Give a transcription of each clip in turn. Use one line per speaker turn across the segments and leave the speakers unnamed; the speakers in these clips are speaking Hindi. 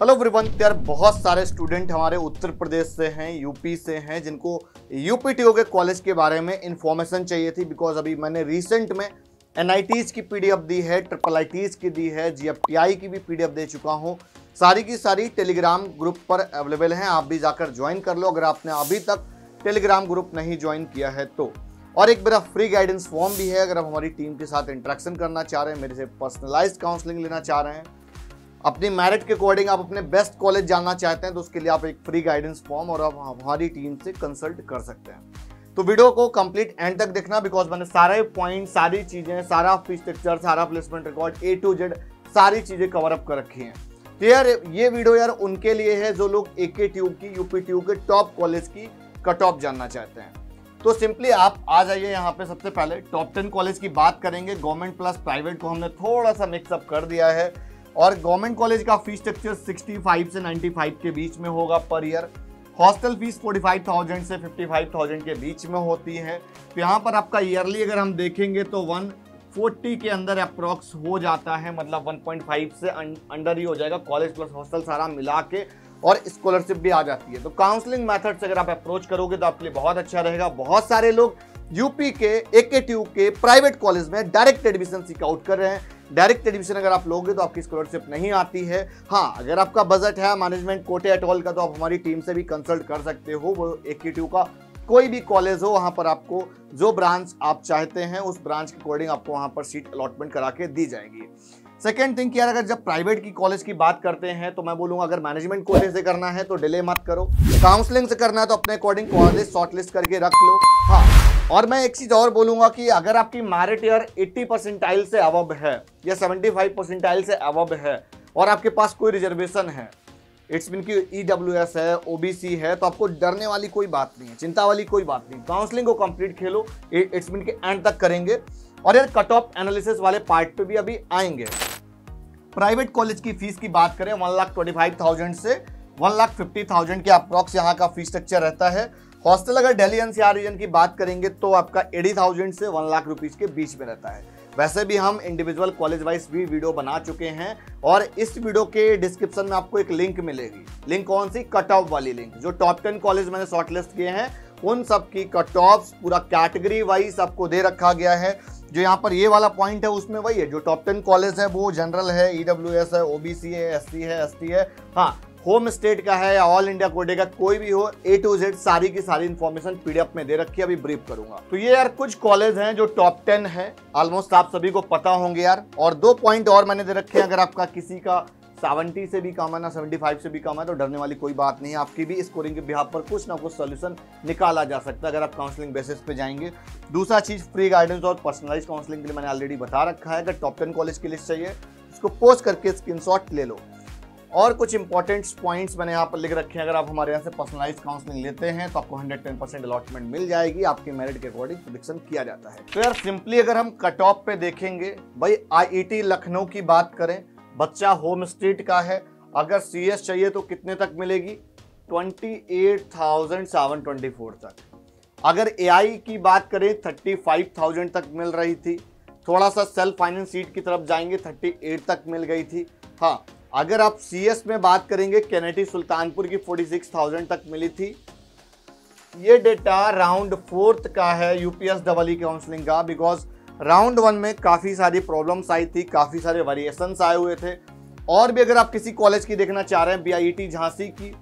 हेलो एवरीवन यार बहुत सारे स्टूडेंट हमारे उत्तर प्रदेश से हैं यूपी से हैं, जिनको यूपीटीओ के कॉलेज के बारे में इंफॉर्मेशन चाहिए थी बिकॉज़ अभी मैंने रिसेंट में एन की पीडीएफ दी है ट्रिपल आई की दी है जी की भी पीडीएफ दे चुका हूँ। सारी की सारी टेलीग्राम ग्रुप पर अवेलेबल हैं, आप भी जाकर ज्वाइन कर लो, अगर आपने अभी तक टेलीग्राम ग्रुप नहीं ज्वाइन किया है तो। और एक मेरा फ्री गाइडेंस फॉर्म भी है, अगर आप हमारी टीम के साथ इंटरेक्शन करना चाह रहे हैं, मेरे से पर्सनलाइज काउंसलिंग लेना चाह रहे हैं अपनी मेरिट के अकॉर्डिंग आप अपने बेस्ट कॉलेज जानना चाहते हैं तो उसके लिए आप एक फ्री गाइडेंस फॉर्म और आप हमारी टीम से कंसल्ट कर सकते हैं। तो वीडियो को कंप्लीट एंड तक देखना बिकॉज़ मैंने सारे पॉइंट सारी चीज़ें, सारा फ़ी स्ट्रक्चर सारा placement record A to Z सारी चीज़ें कवर अप कर रखी हैं। तो यार, ये वीडियो यार उनके लिए है जो लोग ए के ट्यूब की यूपी ट्यूब के टॉप कॉलेज की कट ऑफ़ जानना चाहते हैं। तो सिंपली आप आ जाइए यहाँ पे सबसे पहले टॉप टेन कॉलेज की बात करेंगे। गवर्नमेंट प्लस प्राइवेट को हमने थोड़ा सा मिक्सअप कर दिया है। और गवर्नमेंट कॉलेज का फ़ीस स्ट्रक्चर 65 से 95 के बीच में होगा पर ईयर। हॉस्टल फ़ीस 45,000 से 55,000 के बीच में होती है। तो यहाँ पर आपका ईयरली अगर हम देखेंगे तो 140 के अंदर अप्रॉक्स हो जाता है मतलब 1.5 से अंडर ही हो जाएगा। कॉलेज प्लस हॉस्टल सारा मिला के और स्कॉलरशिप भी आ जाती है। तो काउंसलिंग मेथड से अगर आप अप्रोच करोगे तो आपके लिए बहुत अच्छा रहेगा। बहुत सारे लोग यूपी के ए के प्राइवेट कॉलेज में डायरेक्ट एडमिशन सीक आउट कर रहे हैं। डायरेक्ट एडमिशन अगर आप लोगे तो आपकी स्कॉलरशिप नहीं आती है। हाँ अगर आपका बजट है मैनेजमेंट कोटे एटॉल का तो आप हमारी टीम से भी कंसल्ट कर सकते हो। वो ए का कोई भी कॉलेज हो, वहाँ पर आपको जो ब्रांच आप चाहते हैं, उस ब्रांच के अकॉर्डिंग आपको वहाँ पर सीट अलॉटमेंट करा के दी जाएगी। सेकेंड थिंग यार, अगर जब प्राइवेट की कॉलेज की बात करते हैं तो मैं बोलूँगा, अगर मैनेजमेंट कॉलेज से करना है तो डिले मत करो। काउंसलिंग से करना है तो अपने अकॉर्डिंग कॉलेज शॉर्टलिस्ट करके रख लो। हाँ और मैं एक चीज़ और बोलूँगा कि अगर आपकी मैरिट ईयर 80 परसेंटाइल से अवब है, या 75 परसेंटाइल से अवब है, और आपके पास कोई रिजर्वेशन है इट्स मीन की ई है ओबीसी है तो आपको डरने वाली कोई बात नहीं है, चिंता वाली कोई बात नहीं काउंसलिंग को कंप्लीट खेलो इट्स मीन के एंड तक करेंगे। और यार कट ऑफ़ एनालिसिस वाले पार्ट पे भी अभी आएँगे। प्राइवेट कॉलेज की फ़ीस की बात करें one lakh twenty five thousand से वन लाख फिफ्टी थाउज़ेंड के अप्रॉक्स यहाँ का फ़ीस स्ट्रक्चर रहता है। हॉस्टल अगर दिल्ली एनसीआर रीजन की बात करेंगे तो आपका एटी थाउज़ेंड से वन लाख रुपीज़ के बीच में रहता है। वैसे भी हम इंडिविजुअल कॉलेज वाइज भी वीडियो बना चुके हैं और इस वीडियो के डिस्क्रिप्शन में आपको एक लिंक मिलेगी। लिंक कौन सी? कट ऑफ़ वाली लिंक जो टॉप टेन कॉलेज मैंने शॉर्टलिस्ट किए हैं, उन सब की कट ऑफ़ पूरा कैटेगरी वाइज आपको दे रखा गया है। जो यहाँ पर ये वाला पॉइंट है, उसमें वही है, जो टॉप टेन कॉलेज है, वो जनरल है ईडब्ल्यू e है ओबीसी है एस है एसटी है। हाँ होम स्टेट का है या ऑल इंडिया कोडे का, कोई भी हो ए टू जेड सारी की सारी इन्फॉर्मेशन पीडीएफ में दे रखी है, अभी ब्रीफ करूँगा। तो ये यार कुछ कॉलेज हैं जो टॉप टेन है। ऑलमोस्ट आप सभी को पता होंगे यार। और दो पॉइंट और मैंने दे रखे हैं, अगर आपका किसी का सेवेंटी से भी कम है ना सेवेंटी फाइव से भी कम है तो डरने वाली कोई बात नहीं है। आपकी भी स्कोरिंग के बिहार पर कुछ ना कुछ सोल्यूशन निकाला जा सकता है, अगर आप काउंसलिंग बेसिस पे जाएँगे। दूसरा चीज़ फ्री गाइडेंस और पर्सनलाइज काउंसलिंग के लिए मैंने ऑलरेडी बता रखा है। अगर टॉप टेन कॉलेज की लिस्ट चाहिए, उसको पोस्ट करके स्क्रीन ले लो। और कुछ इंपॉर्टेंट पॉइंट्स मैंने यहाँ पर लिख रखे हैं। अगर आप हमारे यहाँ से पर्सनलाइज काउंसलिंग लेते हैं तो आपको 110 परसेंट अलॉटमेंट मिल जाएगी। आपके मेरिट के अकॉर्डिंग प्रोडिक्शन किया जाता है। तो यार सिंपली अगर हम कट ऑफ़ पे देखेंगे, भाई आईईटी लखनऊ की बात करें, बच्चा होम स्ट्रीट का है। अगर सीएस चाहिए तो कितने तक मिलेगी? Twenty eight thousand seven twenty four तक। अगर एआई की बात करें थर्टी फाइव थाउज़ेंड तक मिल रही थी। थोड़ा सा सेल्फ फाइनेंस सीट की तरफ़ जाएँगे थर्टी एट तक मिल गई थी। हाँ अगर आप सीएस में बात करेंगे कैनेटी सुल्तानपुर की 46,000 तक मिली थी। ये डेटा राउंड फोर्थ का है यूपीएस डबल काउंसलिंग का बिकॉज़ राउंड वन में काफ़ी सारी प्रॉब्लम्स आई थी काफ़ी सारे वेरिएशन आए हुए थे। और भी अगर आप किसी कॉलेज की देखना चाह रहे हैं बी आई झांसी की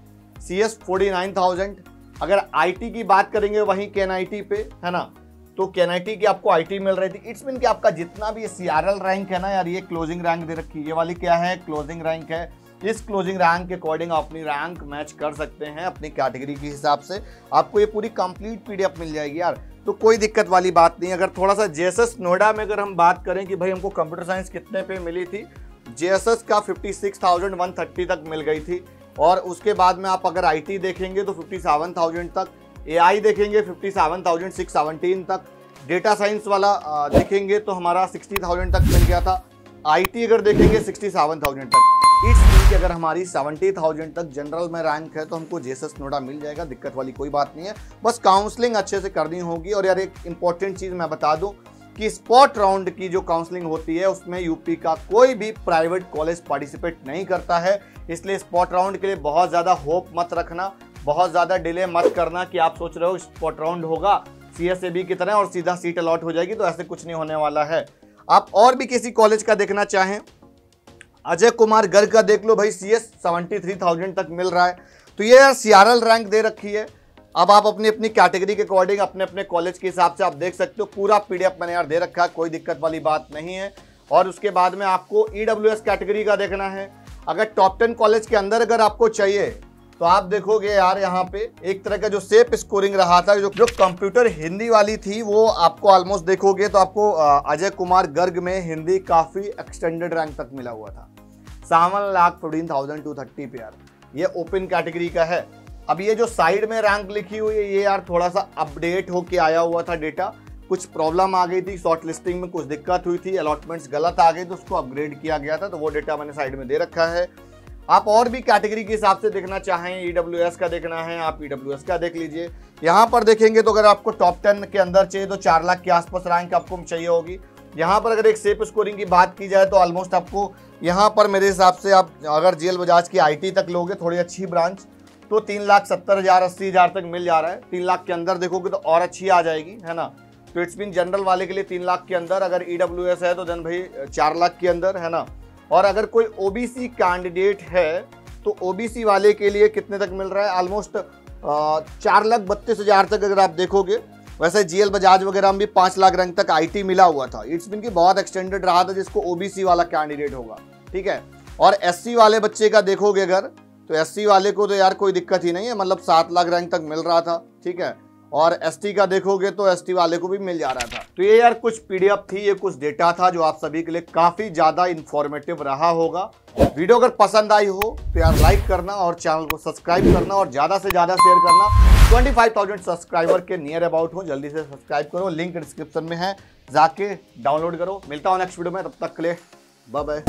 C S forty nine thousand अगर आईटी की बात करेंगे वहीं के पे है ना? तो केनाइटी की आपको आईटी मिल रही थी। इट्स मीन कि आपका जितना भी सी रैंक है ना यार ये क्लोजिंग रैंक दे रखी ये वाली क्या है? क्लोजिंग रैंक है। इस क्लोजिंग रैंक के अकॉर्डिंग आप अपनी रैंक मैच कर सकते हैं अपनी कैटेगरी के हिसाब से। आपको ये पूरी कंप्लीट पीडीएफ मिल जाएगी यार। तो कोई दिक्कत वाली बात नहीं। अगर थोड़ा सा जेएसएस नोएडा में अगर हम बात करें कि भाई हमको कंप्यूटर साइंस कितने पे मिली थी जेएसएस का 56,130 तक मिल गई थी। और उसके बाद में आप अगर आईटी देखेंगे तो 57,000 तक एआई देखेंगे fifty seven thousand six seventeen तक। डेटा साइंस वाला देखेंगे तो हमारा सिक्सटी थाउज़ेंड तक मिल गया था। आईटी अगर देखेंगे, सिक्सटी सेवन थाउज़ेंड तक। इट्स मीन अगर हमारी सेवेंटी थाउज़ेंड तक जनरल में रैंक है तो हमको जेसस नोडा मिल जाएगा, दिक्कत वाली कोई बात नहीं है। बस काउंसलिंग अच्छे से करनी होगी और यार एक इंपॉर्टेंट चीज़ मैं बता दूँ कि स्पॉट राउंड की जो काउंसलिंग होती है, उसमें यूपी का कोई भी प्राइवेट कॉलेज पार्टिसिपेट नहीं करता है। इसलिए स्पॉट राउंड के लिए बहुत ज़्यादा होप मत रखना, बहुत ज़्यादा डिले मत करना कि आप सोच रहे हो स्पॉट राउंड होगा। सी की तरह और सीधा सीट अलॉट हो जाएगी तो ऐसे कुछ नहीं होने वाला है। आप और भी किसी कॉलेज का देखना चाहें, अजय कुमार गर्ग का देख लो भाई सी एस तक मिल रहा है। तो ये यार सीआरएल रैंक दे रखी है। अब आप अपनी अपनी कैटेगरी के अकॉर्डिंग अपने अपने कॉलेज के हिसाब से आप देख सकते हो, पूरा पीडीएफ मैंने यार दे रखा है, कोई दिक्कत वाली बात नहीं है। और उसके बाद में आपको ईडब्ल्यू e कैटेगरी का देखना है। अगर टॉप टेन कॉलेज के अंदर अगर आपको चाहिए तो आप देखोगे यार यहाँ पे एक तरह का जो सेफ़ स्कोरिंग रहा था, जो जो कंप्यूटर हिंदी वाली थी, वो आपको ऑलमोस्ट देखोगे तो आपको अजय कुमार गर्ग में हिंदी काफ़ी एक्सटेंडेड रैंक तक मिला हुआ था। सावन lakh fifteen thousand to thirty पे यार। ये ओपन कैटेगरी का है। अब ये जो साइड में रैंक लिखी हुई है, ये यार थोड़ा सा अपडेट होके आया हुआ था डेटा कुछ प्रॉब्लम आ गई थी शॉर्ट लिस्टिंग में कुछ दिक्कत हुई थी अलॉटमेंट्स गलत आ गई तो उसको अपग्रेड किया गया था तो वो डेटा मैंने साइड में दे रखा है। आप और भी कैटेगरी के हिसाब से देखना चाहें ईडब्ल्यू e का देखना है, आप ईडब्ल्यू e का देख लीजिए। यहाँ पर देखेंगे तो अगर आपको टॉप टेन के अंदर चाहिए तो चार लाख के आसपास रैंक आपको चाहिए होगी। यहाँ पर अगर एक सेफ़ स्कोरिंग की बात की जाए तो ऑलमोस्ट आपको यहाँ पर मेरे हिसाब से आप अगर जेल बजाज की आईटी तक लोगे, थोड़ी अच्छी ब्रांच तो तीन लाख सत्तर हज़ार, अस्सी हज़ार तक मिल जा रहा है। तीन लाख के अंदर देखोगे तो और अच्छी आ जाएगी, है ना? तो इट्स मीन जनरल वाले के लिए तीन लाख के अंदर अगर ई e है तो देन भाई चार लाख के अंदर, है ना? और अगर कोई ओबीसी कैंडिडेट है तो ओबीसी वाले के लिए कितने तक मिल रहा है? ऑलमोस्ट चार लाख बत्तीस हज़ार तक अगर आप देखोगे, वैसे जीएल बजाज वगैरह में भी पाँच लाख रंग तक आईटी मिला हुआ था। इट्स बिन की बहुत एक्सटेंडेड रहा था जिसको ओबीसी वाला कैंडिडेट होगा, ठीक है? और एससी वाले बच्चे का देखोगे अगर तो एससी वाले को तो यार कोई दिक्कत ही नहीं है मतलब सात लाख रैंक तक मिल रहा था, ठीक है? और एसटी का देखोगे तो एसटी वाले को भी मिल जा रहा था। तो ये यार कुछ पीडीएफ थी ये कुछ डेटा था जो आप सभी के लिए काफ़ी ज़्यादा इन्फॉर्मेटिव रहा होगा। वीडियो अगर पसंद आई हो तो यार लाइक करना और चैनल को सब्सक्राइब करना और ज़्यादा से ज़्यादा शेयर करना। 25,000 सब्सक्राइबर के नियर अबाउट हो जल्दी से सब्सक्राइब करो। लिंक डिस्क्रिप्शन में है जाके डाउनलोड करो। मिलता हूँ नेक्स्ट वीडियो में तब तक के लिए बाय